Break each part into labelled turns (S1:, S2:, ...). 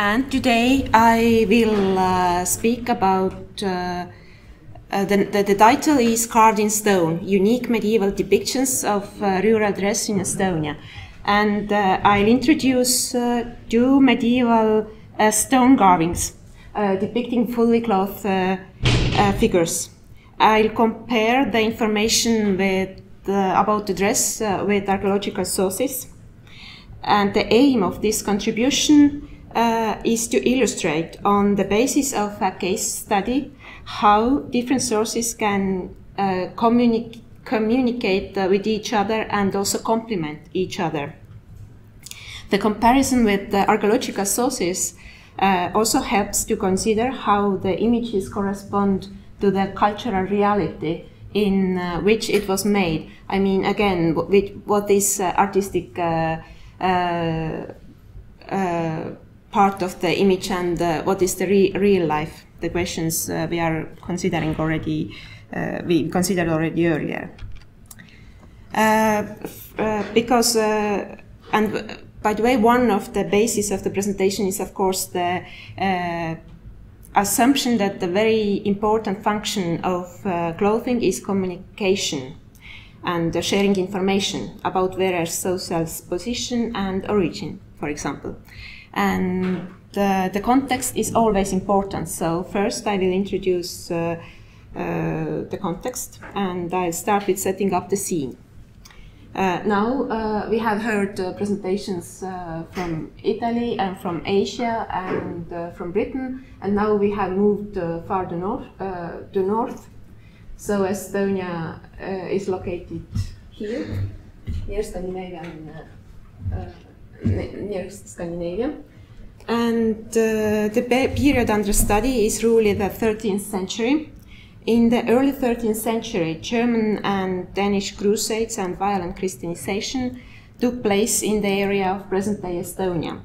S1: and today I will uh, speak about. Uh, uh, the, the, the, title is Carved in Stone Unique Medieval Depictions of uh, Rural Dress in Estonia. And uh, I'll introduce uh, two medieval stone carvings depicting fully clothed figures. I'll compare the information with, about the dress with archaeological sources. And the aim of this contribution uh, is to illustrate on the basis of a case study how different sources can uh, communi communicate uh, with each other and also complement each other. The comparison with the archaeological sources uh, also helps to consider how the images correspond to the cultural reality in uh, which it was made. I mean, again, what is uh, artistic part of the image and uh, what is the re real life, the questions uh, we are considering already, uh, we considered already earlier. Uh, uh, because, uh, and by the way, one of the bases of the presentation is, of course, the assumption that the very important function of clothing is communication and sharing information about various social position and origin, for example and the, the context is always important. So first I will introduce uh, uh, the context and I'll start with setting up the scene. Uh, now uh, we have heard uh, presentations uh, from Italy and from Asia and from Britain, and now we have moved farther north. the north. So Estonia is located here, near Scandinavian near Scandinavia. And uh, the period under study is really the 13th century. In the early 13th century, German and Danish crusades and violent Christianization took place in the area of present-day Estonia.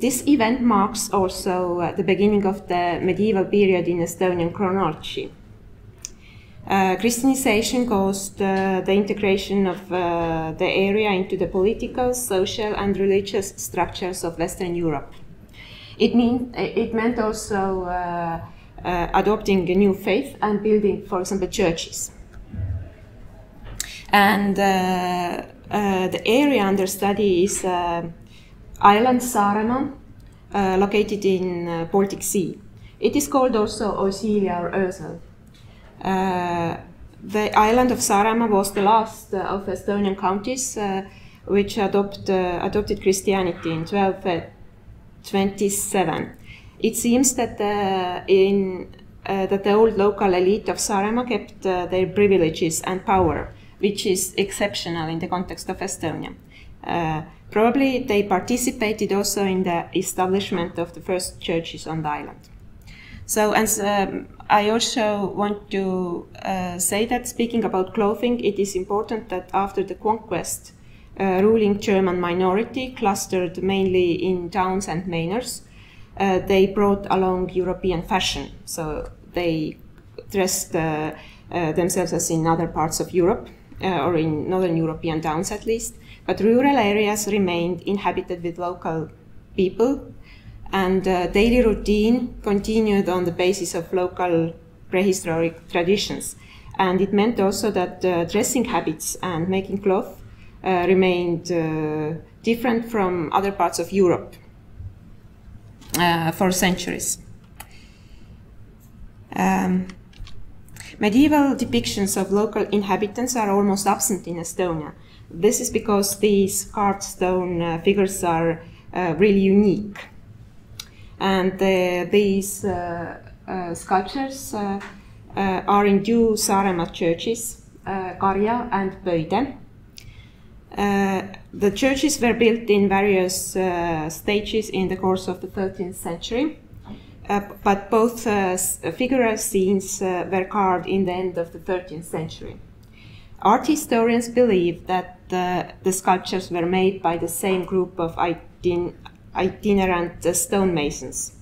S1: This event marks also uh, the beginning of the medieval period in Estonian chronology. Uh, Christianization caused uh, the integration of uh, the area into the political, social, and religious structures of Western Europe. It, mean, it meant also uh, uh, adopting a new faith and building, for example, churches. And uh, the area under study is island Saaremaa, located in Baltic Sea. It is called also Osilia or Ösel. Uh, the island of Saaremaa was the last uh, of Estonian counties uh, which adopt, adopted Christianity in 1227. It seems that in that the old local elite of Saaremaa kept their privileges and power, which is exceptional in the context of Estonia. Uh, probably they participated also in the establishment of the first churches on the island. So, and um, I also want to uh, say that speaking about clothing, it is important that after the conquest, uh, ruling German minority clustered mainly in towns and manors, uh, they brought along European fashion. So they dressed uh, uh, themselves as in other parts of Europe, uh, or in northern European towns at least. But rural areas remained inhabited with local people and uh, daily routine continued on the basis of local prehistoric traditions. And it meant also that uh, dressing habits and making cloth uh, remained uh, different from other parts of Europe uh, for centuries. Um, medieval depictions of local inhabitants are almost absent in Estonia. This is because these carved stone uh, figures are really unique and uh, these uh, uh, sculptures are in two Saaremaa churches, Karja and Pöide. the churches were built in various stages in the course of the 13th century. Uh, but both uh, figural scenes uh, were carved in the end of the 13th century. Art historians believe that the sculptures were made by the same group of itinerant stonemasons.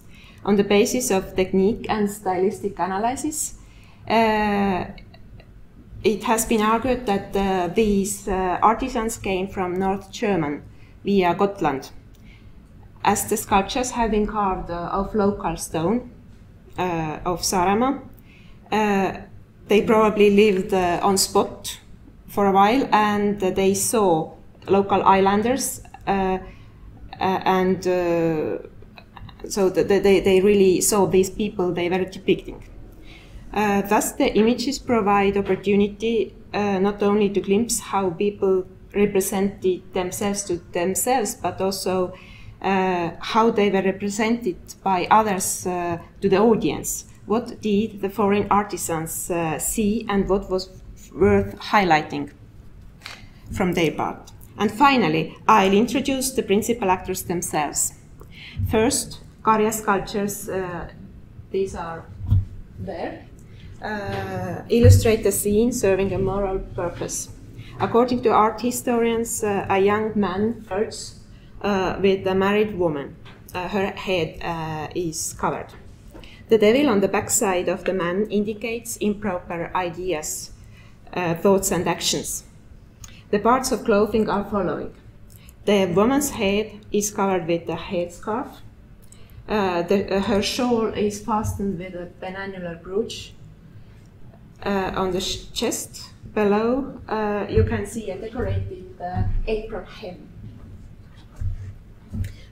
S1: On the basis of technique and stylistic analysis, uh, it has been argued that uh, these uh, artisans came from North German via Gotland. as the sculptures have been carved uh, of local stone uh, of Saaremaa, uh, they probably lived uh, on spot for a while and they saw local islanders and so they, they really saw these people they were depicting. Uh, thus, the images provide opportunity uh, not only to glimpse how people represented themselves to themselves, but also uh, how they were represented by others uh, to the audience. What did the foreign artisans uh, see and what was worth highlighting from their part? And finally, I'll introduce the principal actors themselves. First, Karja sculptures, uh, these are there, uh, illustrate the scene serving a moral purpose. According to art historians, uh, a young man flirts uh, with a married woman. Uh, her head uh, is covered. The devil on the backside of the man indicates improper ideas, thoughts, and actions. The parts of clothing are following. The woman's head is covered with a headscarf. Uh, the, her shawl is fastened with a penannular brooch on the chest below, uh, you can see a decorated uh, apron hem.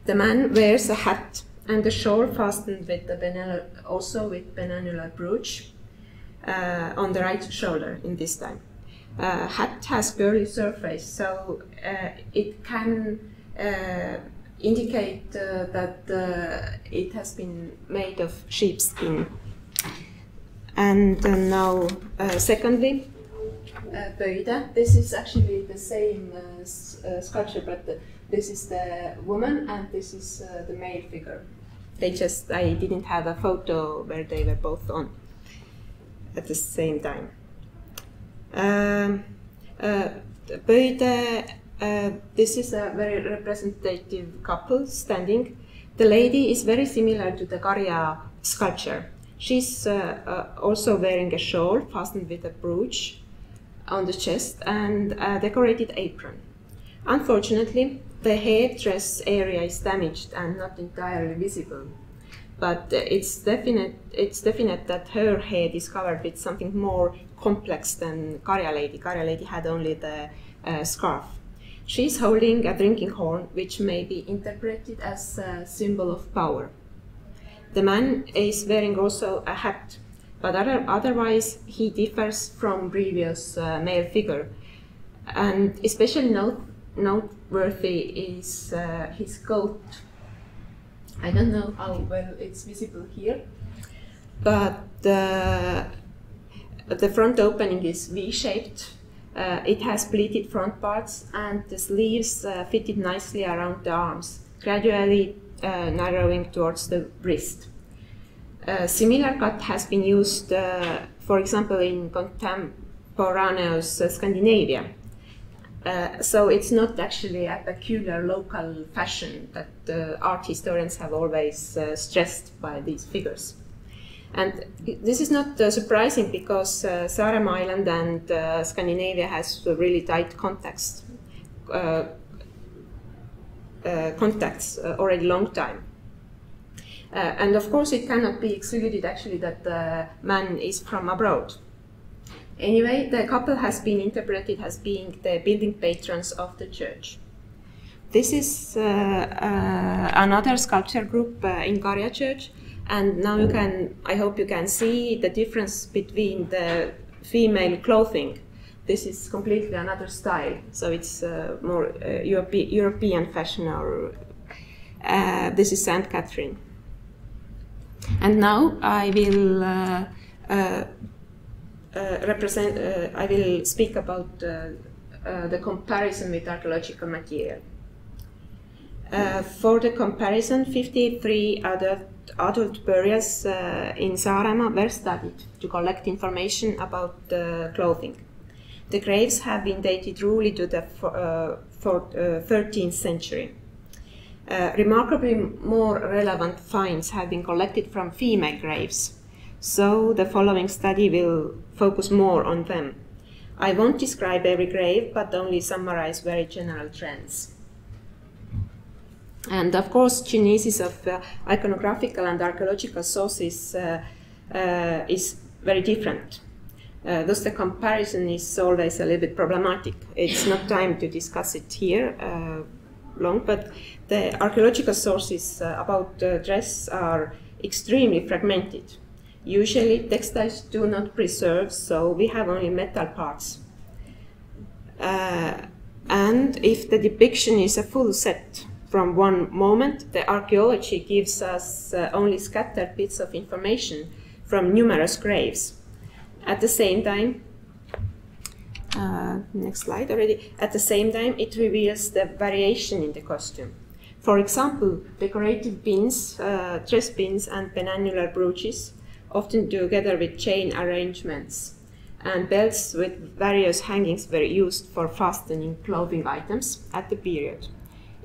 S1: The man wears a hat and a shawl fastened with the also with penannular brooch uh, on the right shoulder in this time. Uh, has curly surface, so uh, it can uh, indicate uh, that uh, it has been made of sheepskin. And now, secondly, uh, This is actually the same uh, uh, sculpture, but this is the woman and this is uh, the male figure. They just, I didn't have a photo where they were both on at the same time. Um, uh, Pöide, uh, this is a very representative couple standing. The lady is very similar to the Karja sculpture. She's uh, also wearing a shawl fastened with a brooch on the chest and a decorated apron. Unfortunately, the headdress area is damaged and not entirely visible. But it's definite, it's definite that her head is covered with something more complex than Karja Lady. Karja Lady had only the uh, scarf. She's holding a drinking horn, which may be interpreted as a symbol of power. The man is wearing also a hat but other, otherwise he differs from previous uh, male figure. And especially note, noteworthy is uh, his coat. I don't know how well it's visible here, but the, the front opening is V-shaped. Uh, it has pleated front parts and the sleeves uh, fitted nicely around the arms, gradually uh, narrowing towards the wrist. A similar cut has been used, uh, for example, in contemporaneous uh, Scandinavia. Uh, so it's not actually a peculiar local fashion that uh, art historians have always uh, stressed by these figures. And this is not uh, surprising because uh, Island and Scandinavia has really tight context, contacts already long time. Uh, and of course, it cannot be excluded actually that the man is from abroad. Anyway, the couple has been interpreted as being the building patrons of the church. This is uh, uh, another sculpture group uh, in Karja Church, and now you can, I hope you can see the difference between the female clothing. This is completely another style, so it's uh, more uh, Europe European fashion, or this is Saint Catherine. And now I will uh, uh, uh, represent, I will speak about the comparison with archaeological material. Uh, for the comparison, 53 adult, adult burials uh, in Saaremaa were studied to collect information about the clothing. The graves have been dated truly to the uh, for, 13th century. Uh, remarkably more relevant finds have been collected from female graves, so the following study will focus more on them. I won't describe every grave, but only summarize very general trends. And of course, genesis of uh, iconographical and archaeological sources uh, uh, is very different. Uh, thus, the comparison is always a little bit problematic. It's not time to discuss it here uh, long, but the archaeological sources uh, about dress are extremely fragmented. Usually, textiles do not preserve, so we have only metal parts. and if the depiction is a full set, from one moment, the archaeology gives us uh, only scattered bits of information from numerous graves. At the same time, uh, next slide already, at the same time, it reveals the variation in the costume. For example, decorative pins, uh, dress pins, and penannular brooches, often together with chain arrangements, and belts with various hangings were used for fastening clothing items at the period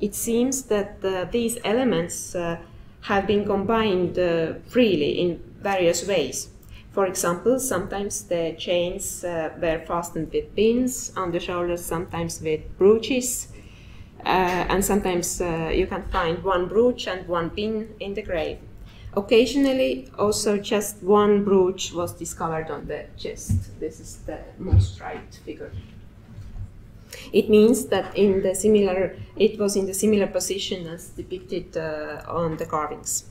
S1: it seems that uh, these elements uh, have been combined uh, freely in various ways. For example, sometimes the chains were fastened with pins on the shoulders, sometimes with brooches, and sometimes you can find one brooch and one pin in the grave. Occasionally, also just one brooch was discovered on the chest. This is the most right figure. It means that in the similar, it was in the similar position as depicted uh, on the carvings.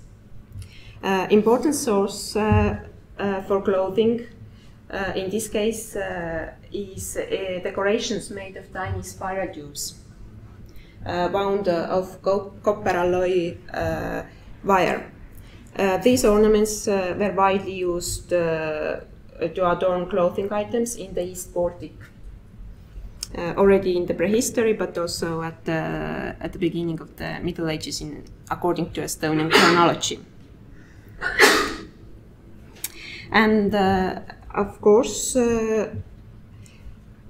S1: Uh, important source uh, uh for clothing uh, in this case uh, is decorations made of tiny spiral tubes wound of copper alloy wire. these ornaments were widely used to adorn clothing items in the East Baltic uh, already in the prehistory, but also at the at the beginning of the Middle Ages, in according to Estonian chronology. And uh, of course, uh,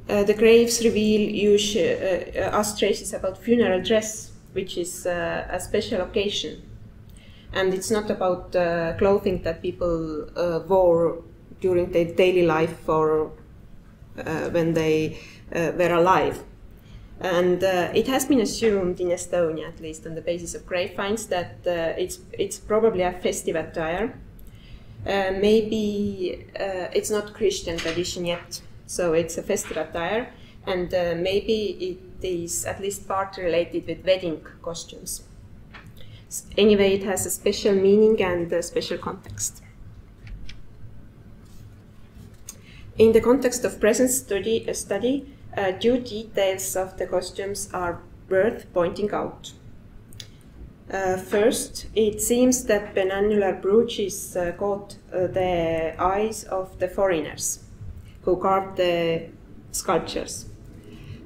S1: uh the graves reveal uh, us traces about funeral dress, which is uh, a special occasion, and it's not about clothing that people wore during their daily life or when they uh, were alive. And uh, it has been assumed in Estonia, at least on the basis of grave finds, that uh, it's, it's probably a festive attire. maybe it's not Christian tradition yet, so it's a festive attire, and maybe it is at least part related with wedding costumes. Anyway, it has a special meaning and a special context. In the context of present study, study uh, two details of the costumes are worth pointing out. Uh, first, it seems that penannular brooches uh, caught uh, the eyes of the foreigners who carved the sculptures.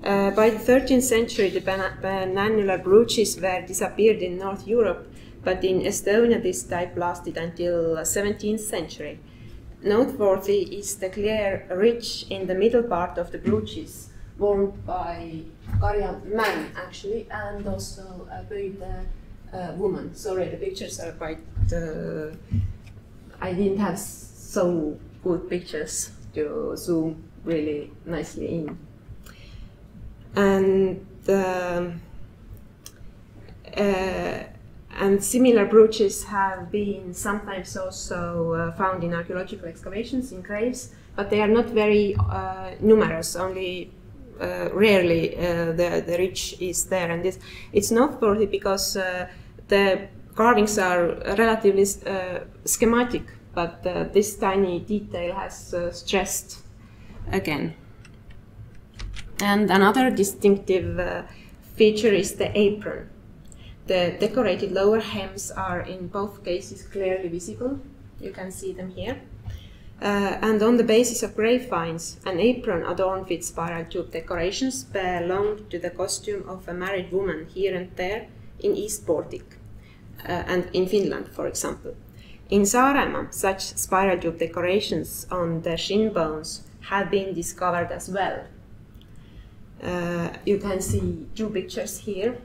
S1: Uh, by the 13th century, the penannular brooches were disappeared in North Europe, but in Estonia this type lasted until 17th century. Noteworthy is the clear ridge in the middle part of the brooches, worn by Karja man actually, and also a Pöide uh, woman. Sorry, the pictures are quite. Uh, I didn't have so good pictures to zoom really nicely in. And um, uh, and similar brooches have been sometimes also uh, found in archaeological excavations in graves, but they are not very uh, numerous. Only uh, rarely uh, the the ridge is there, and this it's noteworthy because uh, the carvings are relatively schematic, but this tiny detail has stressed again. And another distinctive feature is the apron. The decorated lower hems are in both cases clearly visible. You can see them here. Uh, and on the basis of grave finds, an apron adorned with spiral tube decorations belonged to the costume of a married woman here and there in East Baltic uh, and in Finland, for example. In Saaremaa, such spiral tube decorations on the shin bones have been discovered as well. Uh, you can see two pictures here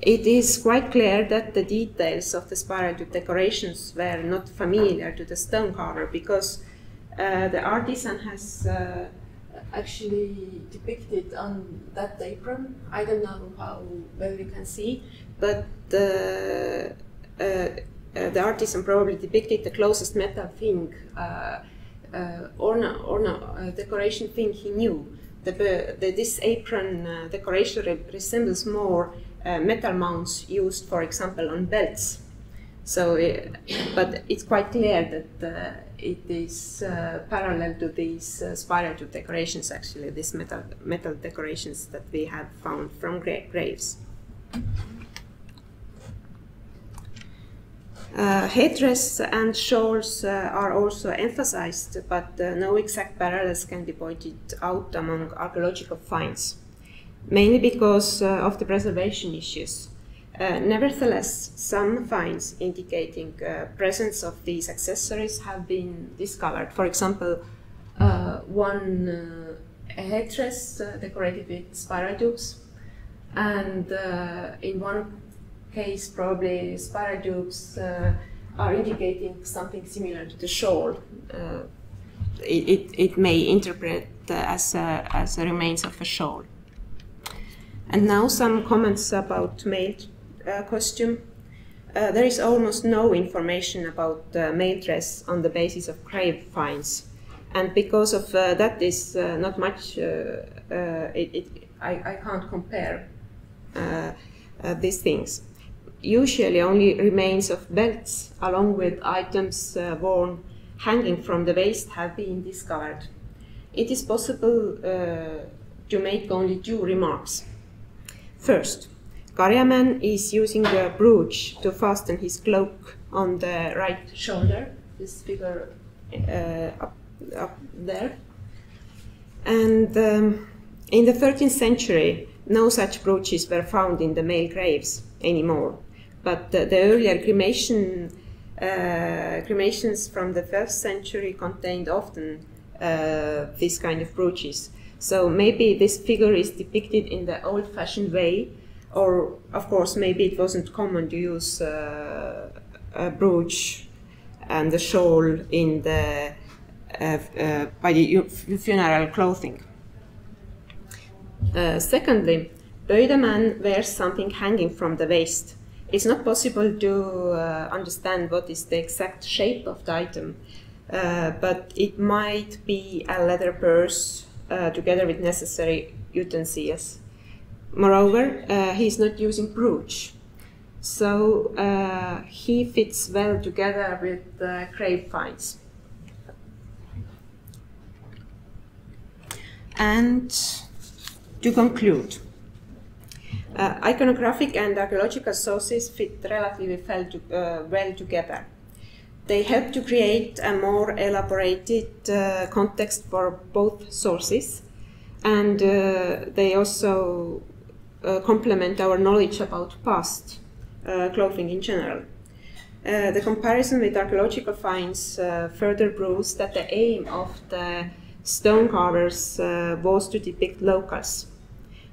S1: it is quite clear that the details of the spiral decorations were not familiar to the stone carver because uh, the artisan has uh, actually depicted on that apron. I don't know how well you can see, but the, uh, uh, the artisan probably depicted the closest metal thing, uh, uh orna, orna, uh, decoration thing he knew. The, the, this apron decoration re resembles more metal mounts used, for example, on belts. So, it, but it's quite clear that it is uh, parallel to these uh, spiral tube decorations, actually, these metal, metal decorations that we have found from gra graves. Uh, headdress and shawls uh, are also emphasized, but uh, no exact parallels can be pointed out among archaeological finds, mainly because uh, of the preservation issues. Uh, nevertheless, some finds indicating uh, presence of these accessories have been discovered. For example, uh, one uh, headdress uh, decorated with spiral tubes, and in one case, probably spiral tubes are indicating something similar to the shawl. It, it, it, may interpret as, a, as a remains of a shawl. And now some comments about male uh, costume. Uh, there is almost no information about uh, male dress on the basis of grave finds. And because of uh, that is uh, not much, uh, it, it, I, I can't compare these things. Usually only remains of belts along with items worn hanging from the waist have been discovered. It is possible to make only two remarks. First, Karjaman is using a brooch to fasten his cloak on the right shoulder, this figure uh, up, up there. And um, in the 13th century, no such brooches were found in the male graves anymore. But the, the earlier cremation, uh, cremations from the 1st century contained often uh, this kind of brooches. So maybe this figure is depicted in the old fashioned way or of course maybe it wasn't common to use uh, a brooch and a shawl in the uh, uh, by the funeral clothing. Uh, secondly, man wears something hanging from the waist. It's not possible to uh, understand what is the exact shape of the item, uh, but it might be a leather purse together with necessary utensils. Moreover, uh, he is not using brooch, so uh, he fits well together with the grave finds. And to conclude, uh, iconographic and archaeological sources fit relatively well, to, uh, well, together. They help to create a more elaborated uh, context for both sources, and uh, they also uh, complement our knowledge about past uh, clothing in general. Uh, the comparison with archaeological finds uh, further proves that the aim of the stone carvers uh, was to depict locals.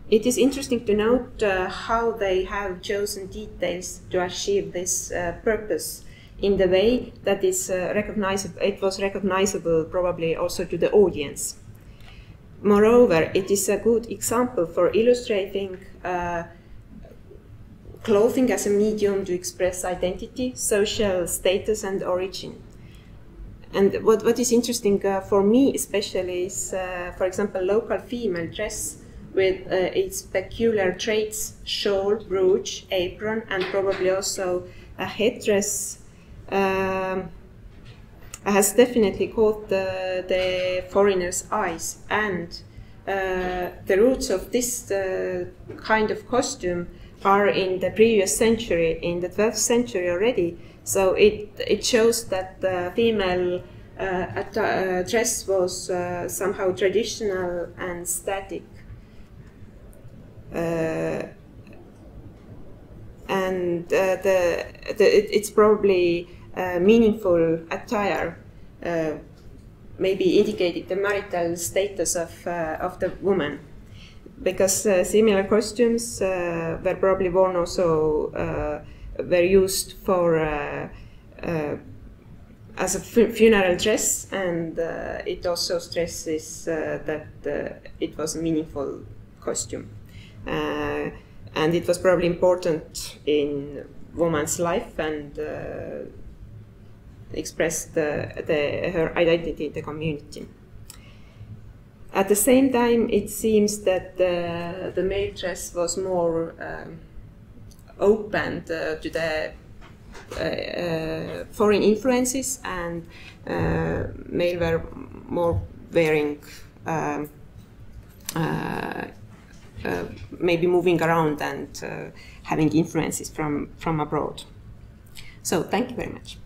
S1: It is interesting to note uh, how they have chosen details to achieve this purpose in the way that is recognizable. It was recognizable probably also to the audience. Moreover, it is a good example for illustrating uh, clothing as a medium to express identity, social status, and origin. And what, what is interesting uh, for me, especially, is, uh, for example, local female dress with uh, its peculiar traits shawl, brooch, apron, and probably also a headdress. Um, has definitely caught the, the foreigner's eyes and uh, the roots of this uh, kind of costume are in the previous century, in the 12th century already. So it, it shows that the female uh, uh dress was uh, somehow traditional and static. Uh, and the, the, it, it's probably uh, meaningful attire, uh, maybe indicating the marital status of, uh, of the woman. Because similar costumes were probably worn also, were used for as a funeral dress, and uh, it also stresses uh, that uh, it was a meaningful costume. Uh, and it was probably important in woman's life and uh, expressed the, the, her identity in the community. At the same time, it seems that the, the male dress was more um, open uh, to the uh, uh, foreign influences, and uh, male were more wearing. Um, Uh, maybe moving around and uh, having influences from, from abroad. So, thank you very much.